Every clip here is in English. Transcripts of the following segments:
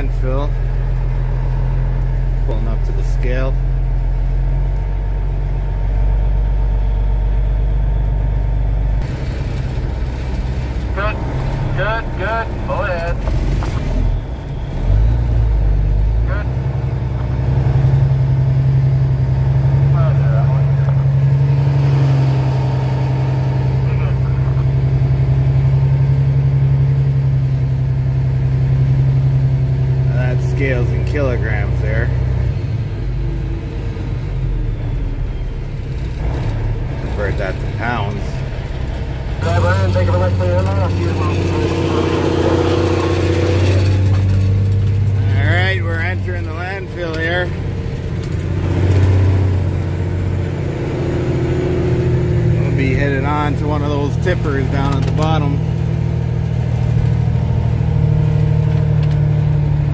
landfill. Pulling up to the scale. Good, good, good. Go ahead. Good. Oh, there, that one. That scales in kilograms there. Convert that to pounds. Alright, we're entering the landfill here. We'll be headed on to one of those tippers down at the bottom.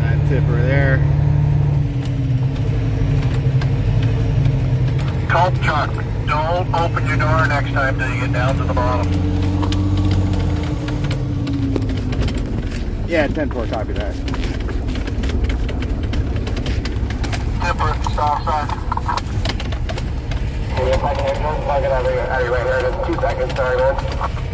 That tipper there. Call Chuck. Don't open your door next time till you get down to the bottom. Yeah, 10 4, copy that. Tipper, stop sign. Okay, if I can just plug it out of your, out of your right here. Just two seconds, sorry, man.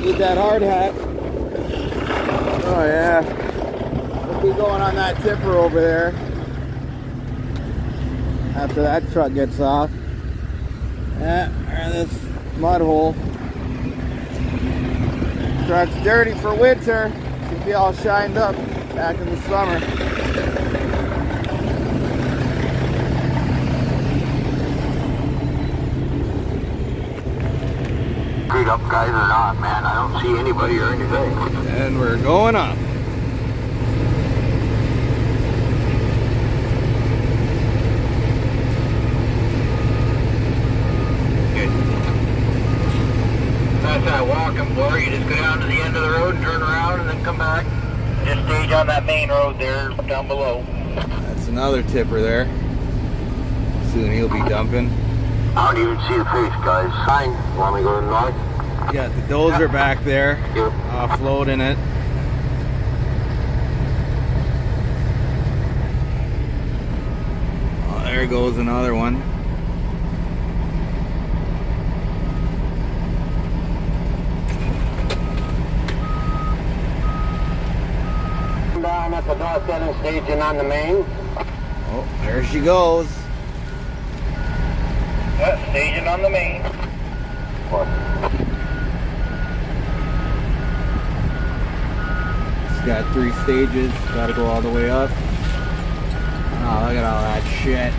Need that hard hat. Oh yeah. We'll be going on that tipper over there. After that truck gets off. Yeah, and this mud hole. Truck's dirty for winter. Should be all shined up back in the summer. Screwed up guys or not, man. I don't see anybody or anything. And we're going up. That's that walking floor. You just go down to the end of the road and turn around and then come back. Just stage on that main road there down below. That's another tipper there. Soon he'll be dumping. I don't even see the face, guys. Sign. Want me to go to north? Yeah, the dozer back there, Yep. offloading uh, it. Oh, there goes another one. Down at the north end and staging on the main. Oh, there she goes. Yeah, staging on the main. It's got three stages. Got to go all the way up. Oh, look at all that shit.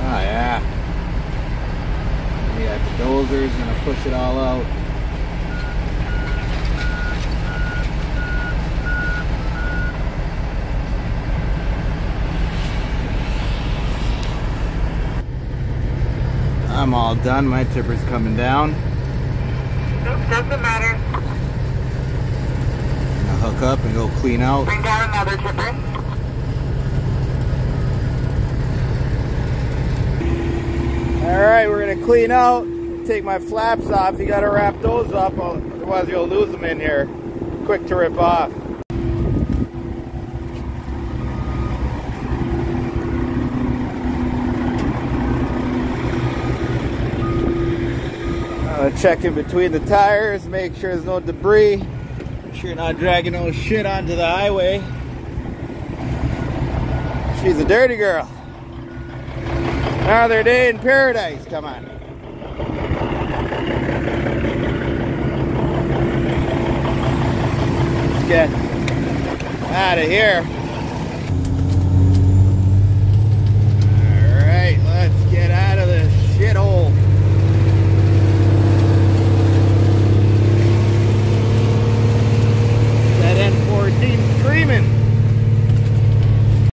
Oh yeah. Yeah, the dozer's gonna push it all out. I'm all done. My tipper's coming down. Nope, doesn't matter. Gonna hook up and go clean out. Bring down another tipper. All right, we're gonna clean out. Take my flaps off. You gotta wrap those up, otherwise you'll lose them in here. Quick to rip off. Uh, check in between the tires, make sure there's no debris. Make sure you're not dragging no shit onto the highway. She's a dirty girl. Another day in paradise. Come on. Let's get out of here.